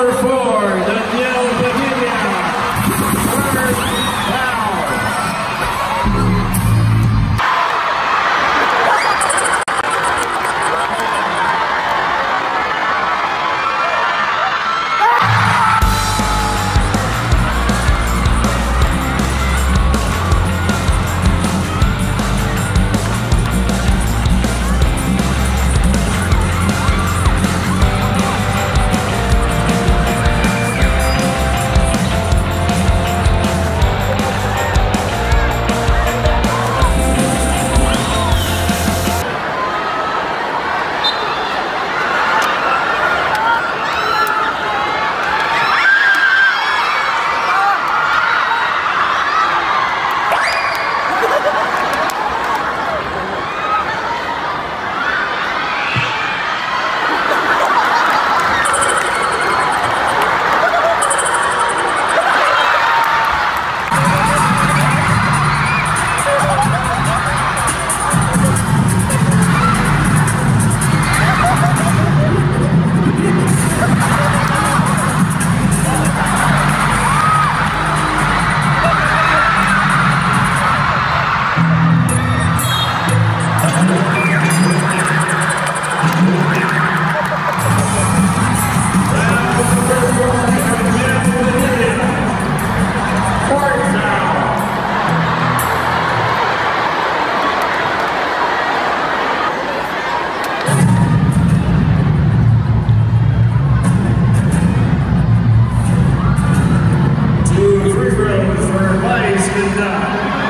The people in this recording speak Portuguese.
number four, Obrigado.